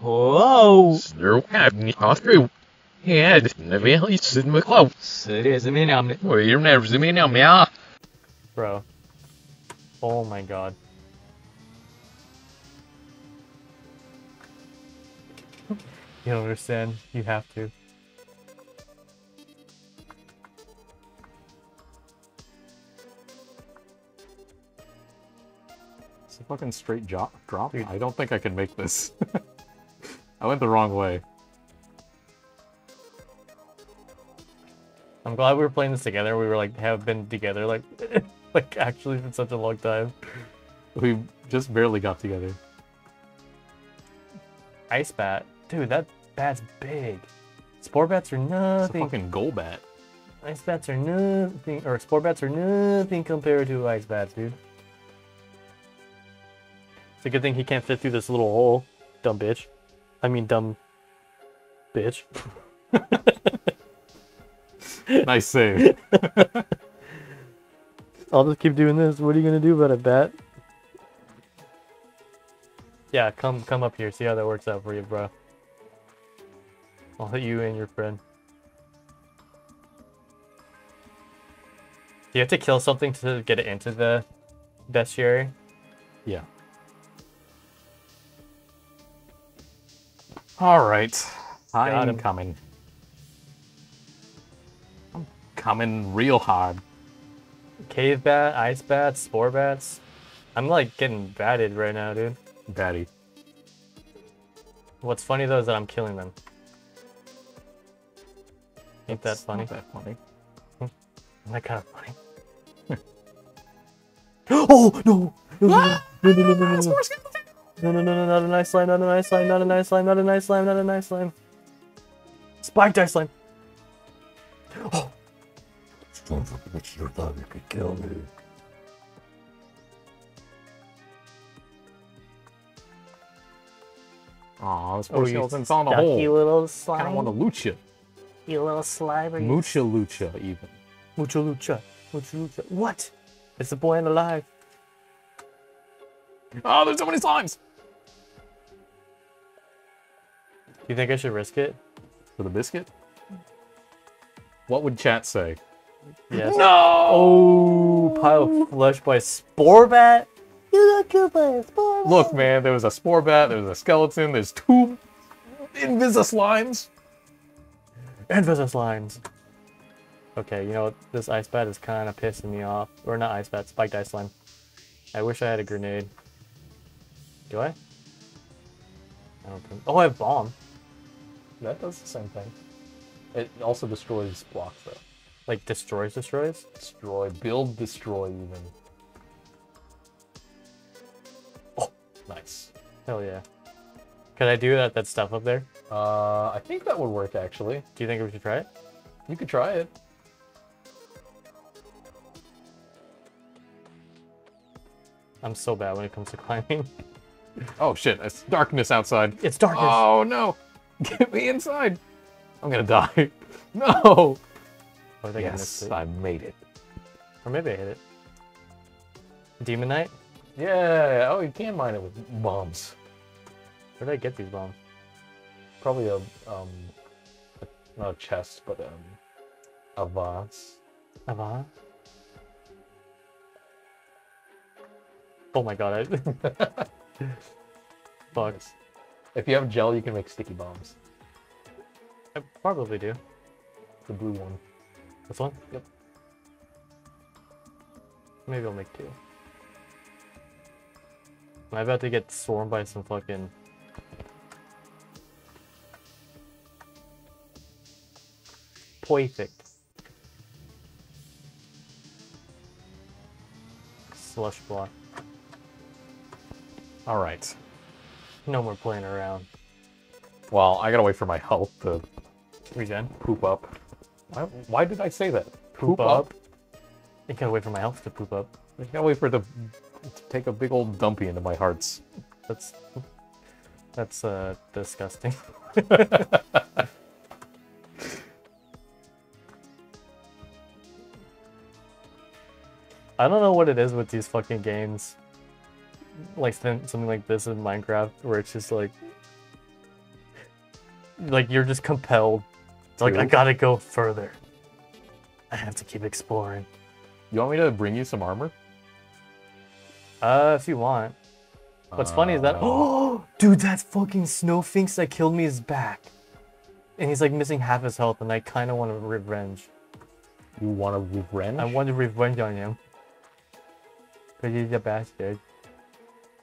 Whoa! Snurwab Austria. Yeah, the valley is in my clothes. Sit is in me Well, you're never zooming on me, ah. Bro. Oh my god. you don't understand. You have to. It's a fucking straight drop. Dude. I don't think I can make this. I went the wrong way. I'm glad we were playing this together. We were like have been together like like actually for such a long time. We just barely got together. Ice bat. Dude, that bat's big. Spore bats are nothing. It's a fucking goal bat. Ice bats are nothing or spore bats are nothing compared to ice bats, dude. It's a good thing he can't fit through this little hole. Dumb bitch. I mean dumb bitch. Nice save. I'll just keep doing this. What are you gonna do about a bat? Yeah, come come up here. See how that works out for you, bro. I'll hit you and your friend. Do you have to kill something to get it into the bestiary? yeah. All right. I'm coming. I'm coming real hard. Cave bat, ice bats, spore bats. I'm like getting batted right now, dude. Batty. What's funny though is that I'm killing them. Ain't That's that funny? that funny. Isn't that kind of funny? oh no! No! No! No! No! No! no, no, no, no, no no, no, no, no, not a nice slime, not a nice slime, not a nice slime, not a nice slime, not a nice slime. Spiked ice slime. Oh, Don't forget you thought you could kill me. Aw, this oh, poor you skeleton's on a hole. little I kind of want to loot you. You little slime. you- Mucha lucha, even. Mucho lucha. Mucho lucha. What? It's the boy and alive. Oh, there's so many slimes! You think I should risk it? For the biscuit? What would chat say? Yes. No! Oh, pile of flesh by Spore Bat? You got killed by a Spore Bat. Look, man, there was a spore bat, there was a skeleton, there's two Invisa slimes. And Vicious Lines. Okay, you know what? This ice bat is kind of pissing me off. Or not ice bat, spiked ice slime. I wish I had a grenade. Do I? I don't think. Oh, I have bomb. That does the same thing. It also destroys blocks, though. Like destroys, destroys. Destroy, build, destroy, even. Oh, nice. Hell yeah. Could I do that? That stuff up there? Uh, I think that would work, actually. Do you think we should try it? You could try it. I'm so bad when it comes to climbing. Oh, shit, it's darkness outside. it's darkness. Oh, no! Get me inside! I'm gonna die. No! Oh, I think I missed Yes. I made it. Or maybe I hit it. Demonite? Yeah, oh, you can mine it with bombs. Where did I get these bombs? Probably a, um, a, not a chest, but, um, a vase. Ava? Oh my god, I... Fuck. If you have gel, you can make sticky bombs. I probably do. The blue one. This one? Yep. Maybe I'll make two. Am I about to get swarmed by some fucking... Perfect. Slush block. Alright. No more playing around. Well, I gotta wait for my health to Regen. poop up. Why, why did I say that? Poop up? I gotta wait for my health to poop up. I gotta wait for it to, to take a big old dumpy into my hearts. That's that's uh disgusting. I don't know what it is with these fucking games. Like something like this in Minecraft, where it's just like like you're just compelled. It's like I gotta go further. I have to keep exploring. You want me to bring you some armor? Uh, if you want. What's funny is that Uh, oh, dude, that fucking snow finks that killed me is back, and he's like missing half his health, and I kind of want to revenge. you want to revenge? I want to revenge on him. Cause he's a bastard.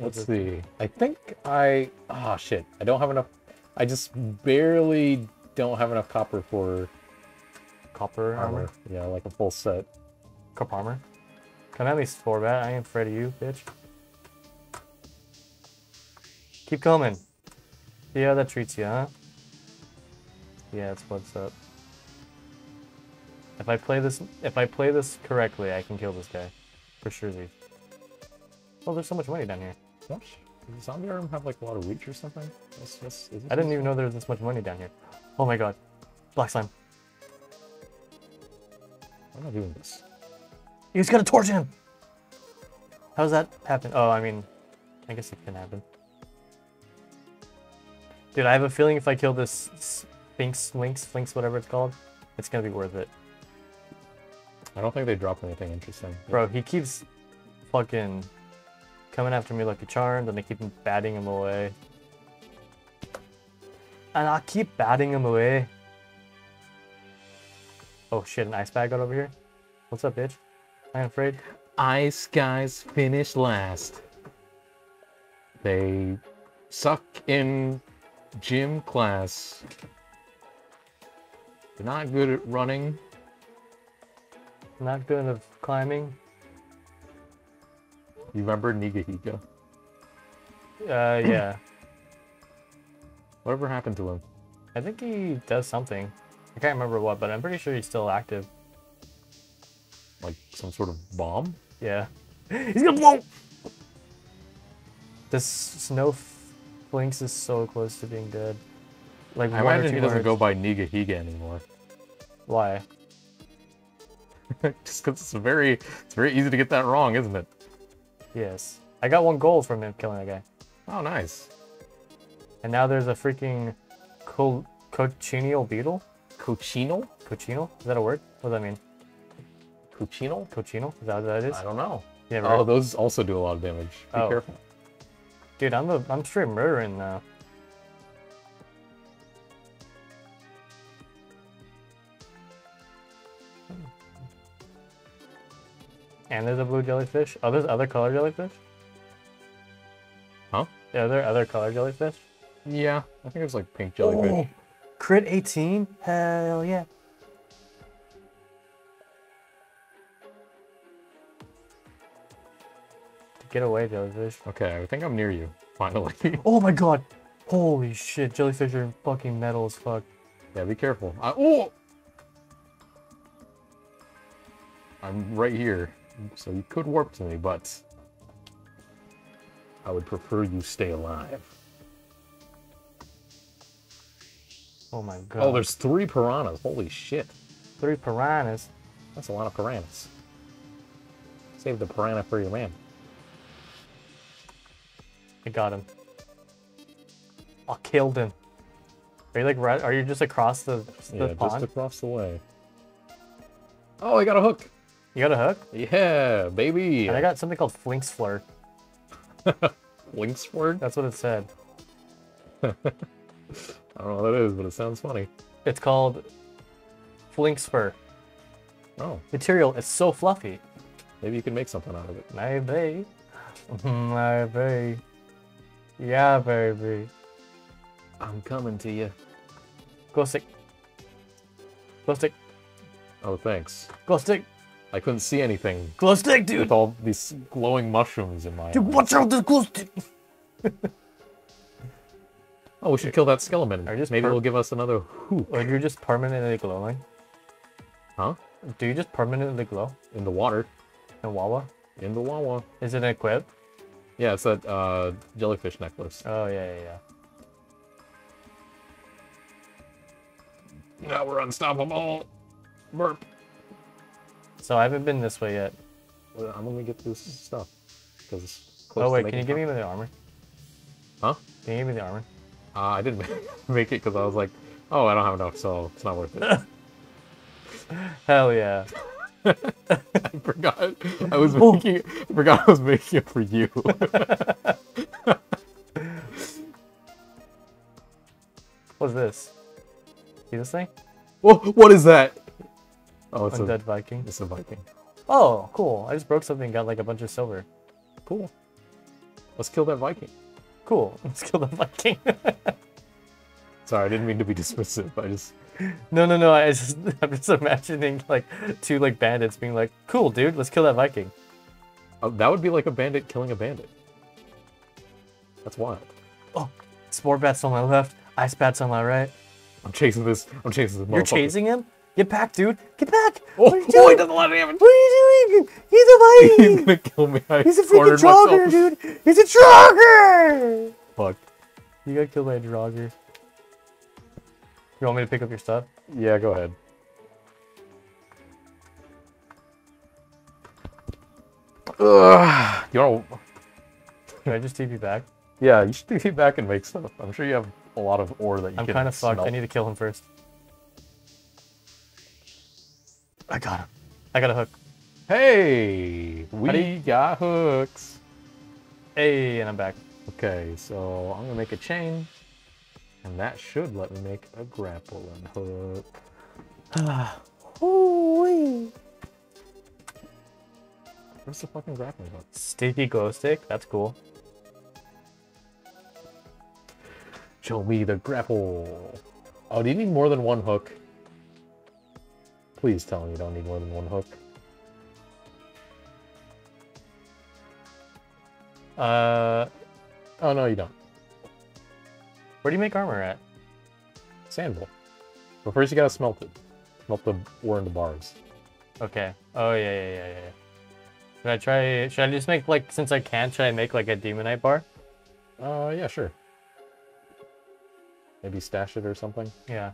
Let's see. I think I. Oh shit! I don't have enough. I just barely don't have enough copper for Copper armor. armor. Yeah, like a full set. Copper armor. Can I at least four that? I ain't afraid of you, bitch. Keep coming. See how that treats you, huh? Yeah, that's what's up. If I play this, if I play this correctly, I can kill this guy, for sure. Z. Oh, there's so much money down here. What? Does the zombie arm have like a lot of reach or something? What's, what's, is I didn't even know there was this much money down here. Oh my god, black slime. I'm not doing this. You just gotta torch him. How does that happen? Oh, I mean, I guess it can happen. Dude, I have a feeling if I kill this Sphinx, Lynx, Flinks, whatever it's called, it's gonna be worth it. I don't think they drop anything interesting. Bro, he keeps fucking coming after me like a charm, and I keep batting him away. And I keep batting him away. Oh shit, an ice bag got over here? What's up, bitch? I ain't afraid. Ice guys finish last. They suck in gym class. They're not good at running. Not good at climbing. You remember Nigahiga? Uh, yeah. Whatever happened to him? I think he does something. I can't remember what, but I'm pretty sure he's still active. Like some sort of bomb? Yeah. He's gonna blow! This snow flinx is so close to being dead. Like I imagine he doesn't words. go by Nigahiga anymore. Why? Just because it's very, it's very easy to get that wrong, isn't it? Yes. I got one gold from him killing a guy. Oh, nice. And now there's a freaking co cochineal beetle? Cochino? Cochino? Is that a word? What does that mean? Cochino? Cochino? Is that what that is? I don't know. Oh, heard- those also do a lot of damage. Be Oh. careful. Dude, I'm a, I'm straight murdering now. And there's a blue jellyfish. Oh, there's other color jellyfish? Huh? Yeah, are there other color jellyfish? Yeah, I think it was like pink oh, jellyfish. Oh, crit 18? Hell yeah. Get away, jellyfish. Okay, I think I'm near you. Finally. Oh my god! Holy shit, jellyfish are fucking metal as fuck. yeah, be careful. I, oh! I'm right here, so you could warp to me, but I would prefer you stay alive. Oh my oh, god. Oh, there's three piranhas. Holy shit. three piranhas. That's a lot of piranhas. Save the piranha for your man. I got him. I killed him. Are you like right? Are you just across the, the Yeah, pond? just across the way. Oh, I got a hook. You got a hook? Yeah, baby. And I got something called Flinks Flirt. Lynx word. That's what it said. I don't know what that is, but it sounds funny. It's called Flinx Fur. Oh, Material is so fluffy. maybe you can make something out of it. Maybe. Maybe. Yeah, baby. I'm coming to you. Glow stick. Glow stick. Oh, thanks. Glow stick. I couldn't see anything Glow stick, dude. with all these glowing mushrooms in my Dude, eyes. watch out, this glow stick. Oh, we should kill that skeleton. Maybe it'll give us another hook. Or you're just permanently glowing. Huh? Do you just permanently glow In the water. in Wawa? In the Wawa. Is it an equip? Yeah, it's that uh, jellyfish necklace. Oh yeah, yeah, yeah. Now we're unstoppable. Burp. So I haven't been this way yet. Well, I'm gonna get this stuff. Because Oh wait, can you give me the armor? Huh? Can you give me the armor? Uh, I didn't make it because I was like, oh, I don't have enough, so it's not worth it. Hell yeah. I forgot I was making. I forgot I was making it for you. What's this? See this thing? Whoa, what is that? Oh, it's Undead a Viking. it's a Viking. Oh, cool. I just broke something and got like a bunch of silver. Cool. Let's kill that Viking. Cool. Let's kill the Viking. Sorry, I didn't mean to be dismissive. I just no, no, no. I just, I'm just imagining like two like bandits being like, cool, dude, let's kill that Viking. uh, that would be like a bandit killing a bandit. That's wild. Oh, spore bats on my left, ice bats on my right. I'm chasing this. I'm chasing this. You're chasing him? Get back, dude. Get back. Oh, what are you oh, he doing? doesn't let me have it. What are you doing? He's a He's Viking. gonna kill me. I He's a freaking jogger, myself. dude. He's a jogger. Fuck. You got killed by a jogger. You want me to pick up your stuff? Yeah, go ahead. Ugh. You know, Can I just TP back? yeah, you should be back and make stuff. I'm sure you have a lot of ore that you can. I'm kind of fucked. I need to kill him first. I got him. I got a hook. Hey, we you- got hooks. Hey, and I'm back. Okay, so I'm gonna make a chain, and that should let me make a grapple and hook. Where's the fucking grappling hook? Sticky glow stick. That's cool. Show me the grapple. Oh, do you need more than one hook? Please tell me you don't need more than one hook. Uh, Oh no, you don't. where do you make armor at? Sandville. But first you gotta smelt it. Smelt the ore into bars. Okay. Oh yeah, yeah, yeah, yeah. Should I try? Should I just make like since I can? Should I make like a demonite bar? Uh, yeah, sure. Maybe stash it or something. Yeah.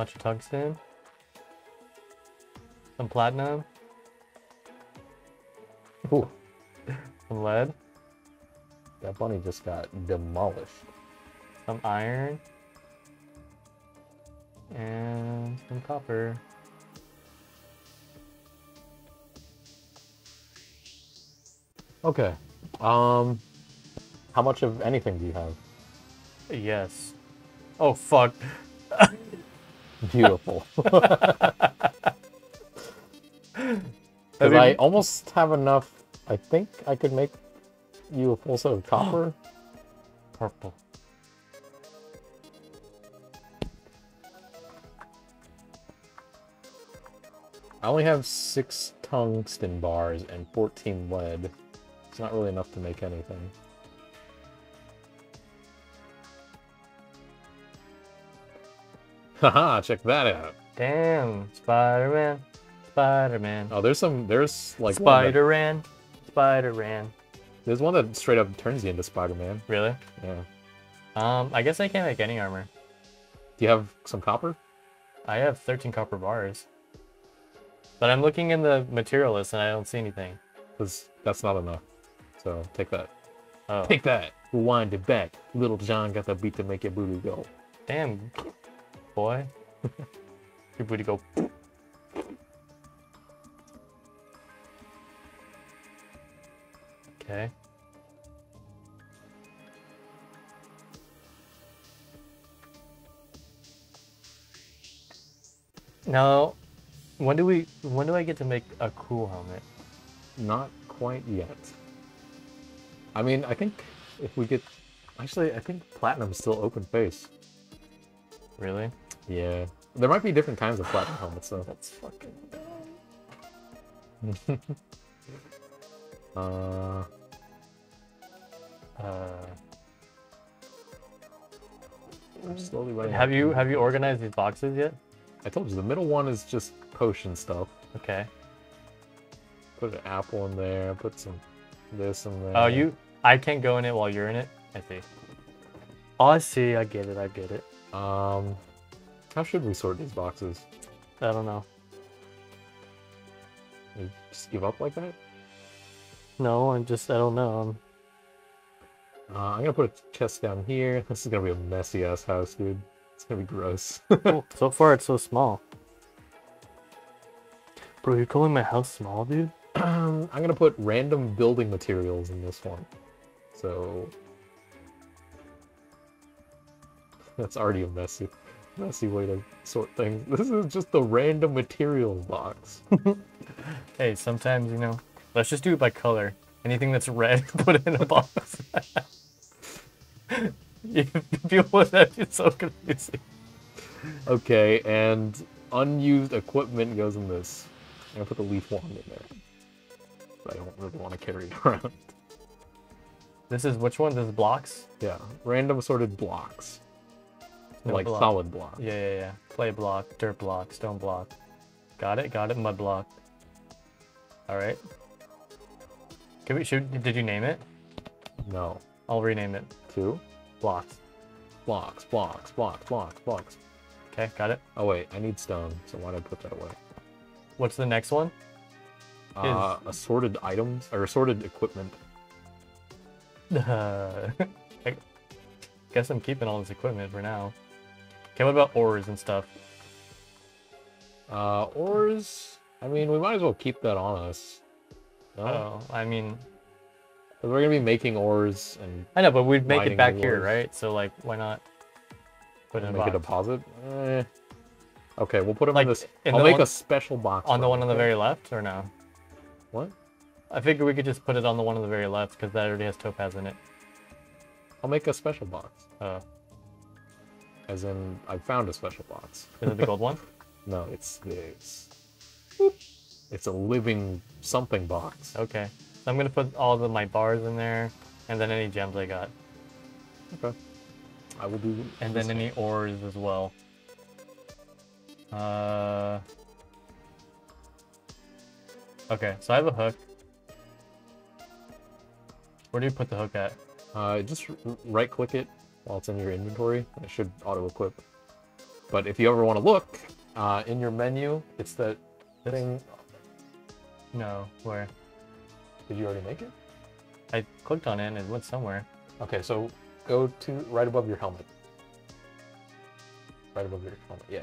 Bunch of tungsten. Some platinum. Ooh, Some lead. that bunny just got demolished. Some iron. And some copper. Okay. Um, how much of anything do you have? Yes. Oh fuck. Beautiful. I Because I mean- almost have enough. I think I could make you a full set of copper. Purple. I only have six tungsten bars and 14 lead. It's not really enough to make anything. Haha, check that out. Damn. Spider-Man. Spider-Man. Oh, there's some, there's like Spider-Man. Spider-Man. there's one that straight up turns you into Spider-Man. Really? Yeah. Um, I guess I can't make any armor. Do you have some copper? I have 13 copper bars. But I'm looking in the material list and I don't see anything. Because that's not enough. So take that. Oh, Take that. Rewind it back. Lil Jon got the beat to make your booty go. damn, boy. Your booty go. Okay. Now, when do we? When do I get to make a cool helmet? Not quite yet. I mean, I think if we get... Actually, I think Platinum's still open face. Really? Yeah. There might be different kinds of Platinum helmets, though. That's fucking. Uh, Uh, I'm slowly running have you have you organized these boxes yet? I told you, the middle one is just potion stuff. Okay. Put an apple in there, put some this in there. Oh, you. I can't go in it while you're in it. I see. Oh, I see. I get it. I get it. Um, how should we sort these boxes? I don't know. We just give up like that? No, I'm just I don't know. Uh, I'm gonna put a chest down here. This is gonna be a messy ass house, dude. It's gonna be gross. Oh, so far it's so small. Bro, you're calling my house small, dude? um, I'm gonna put random building materials in this one. So that's already a messy, messy way to sort things. This is just the random materials box. Hey, sometimes you know. Let's just do it by color. Anything that's red, put it in a box. you feel what that so confusing. Okay, and unused equipment goes in this. I'm gonna put the leaf wand in there. But I don't really want to carry it around. This is which one? This is blocks? Yeah, random assorted blocks. No, like block. solid block. Yeah, yeah, yeah. Clay block, dirt block, stone block. Got it, got it, mud block. Alright. Can we should did you name it? No. I'll rename it. Two. Blocks. Blocks, blocks, blocks, blocks, blocks. Okay, got it. Oh wait, I need stone, so why did I put that away? What's the next one? Uh, assorted items or assorted equipment. Uh, I guess I'm keeping all this equipment for now. Okay, what about ores and stuff? Uh, ores. I mean, we might as well keep that on us. No, Oh, I mean, 'Cause we're gonna be making ores and I know, but we'd make it back here, right? So like, why not put it in a make a deposit. Eh. Okay, we'll put them Like, in this. in I'll make one- a special box on the one on the very left, or no? What? I figure we could just put it on the one on the very left because that already has topaz in it. I'll make a special box. Uh, As in, I found a special box. is it the gold one? No, it's this. It's a living something box. Okay. So I'm gonna put all of my bars in there, and then any gems I got, Okay. I will do. and then any ores as well. Uh. Okay, so I have a hook. Where do you put the hook at? Uh, just right click it while it's in your inventory. It should auto equip. But if you ever want to look, uh, in your menu, it's that This? thing. No, where? Did you already make it? I clicked on it and it went somewhere. Okay, so go to right above your helmet. Right above your helmet, yeah.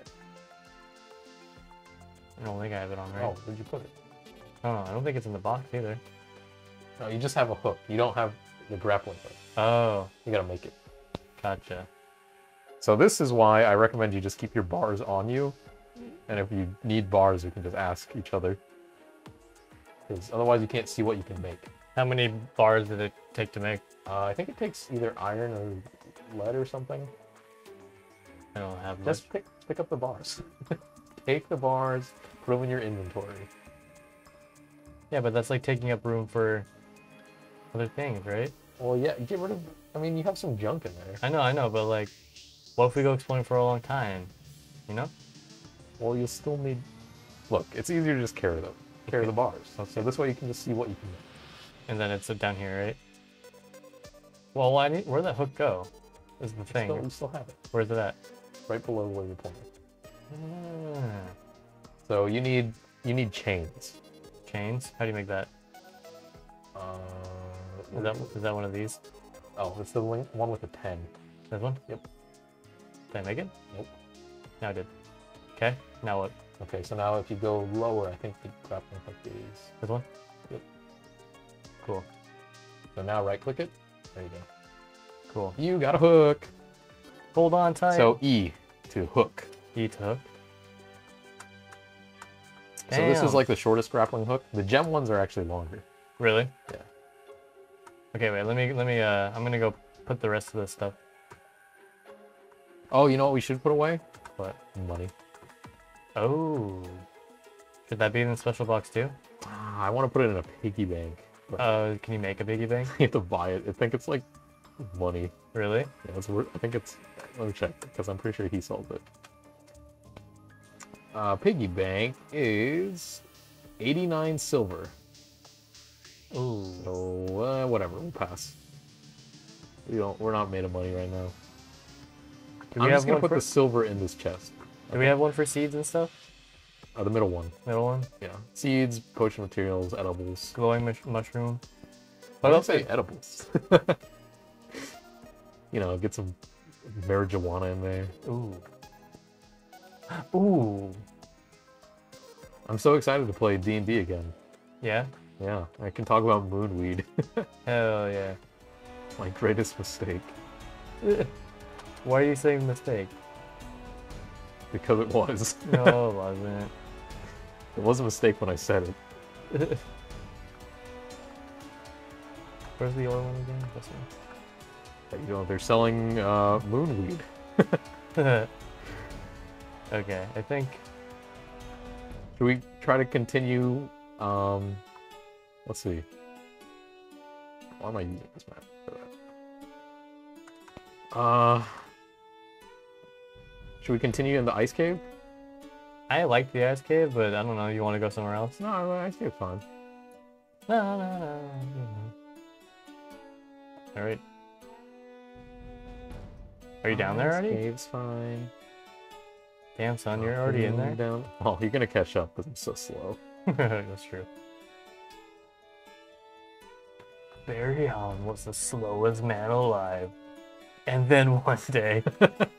I don't think I have it on right. Oh, where'd you put it? Oh, I don't think it's in the box either. No, you just have a hook. You don't have the grappling hook. Oh, You gotta make it. Gotcha. So this is why I recommend you just keep your bars on you. And if you need bars, you can just ask each other. Because otherwise you can't see what you can make. How many bars did it take to make? Uh, I think it takes either iron or lead or something. I don't have much. Just pick pick up the bars. Take the bars, put them in your inventory. Yeah, but that's like taking up room for other things, right? Well, yeah, get rid of. I mean, you have some junk in there. I know, I know, but like, what if we go exploring for a long time? You know? Well, you'll still need. Look, it's easier to just carry them. Carry the bars. So this way you can just see what you can make. And then it's down here, right? Well, why need, where'd that hook go? Is the thing. Still, you still have it Where's it at? right below where you're pointing. Ah, So you need you need chains. chains? How do you make that? Uh, Is that is that one of these? Oh, it's the one with the ten. This one? Yep. Did I make it? Nope. Now I did. Okay. Now what? Okay, so now if you go lower, I think the grappling hook is. This one? Yep. Cool. So now right click it. There you go. Cool. You got a hook. Hold on tight. So E to hook. E to hook. So this is like the shortest grappling hook. The gem ones are actually longer. Really? Yeah. Okay, wait. Let me let me. Uh, I'm gonna go put the rest of this stuff. Oh, you know what we should put away? What? Money. Oh. Should that be in the special box too? Ah, I want to put it in a piggy bank. Uh, can you make a piggy bank? you have to buy it. I think it's like money. Really? Yeah, it's worth. I think it's. Let me check because I'm pretty sure he sold it. Uh, piggy bank is 89 silver. Ooh. So uh, whatever, we'll pass. We don't. We're not made of money right now. Do I'm we just have gonna one put for? the silver in this chest. Do we have one for seeds and stuff? Uh, the middle one. Middle one. Yeah. Seeds, potion materials, edibles. Glowing mush- mushroom. I don't say edibles. you know, get some marijuana in there. Ooh. Ooh. I'm so excited to play D and D again. Yeah. Yeah, I can talk about moonweed. Hell yeah. My greatest mistake Why are you saying mistake? because it was. No, it wasn't. It was a mistake when I said it. Where's the other one again? This But, you know, they're selling uh, moonweed. okay, I think. Should we try to continue? Um, let's see. Why am I using this map? for that? Uh, should we continue in the ice cave? I like the ice cave, but I don't know. You want to go somewhere else? No, the ice cave's fine. No, no, no. All right. Are you down there Ice already? Cave's fine. Damn, son, you're already in there. Down. Oh, you're gonna catch up because I'm so slow. That's true. Barry Allen was the slowest man alive. And then one day,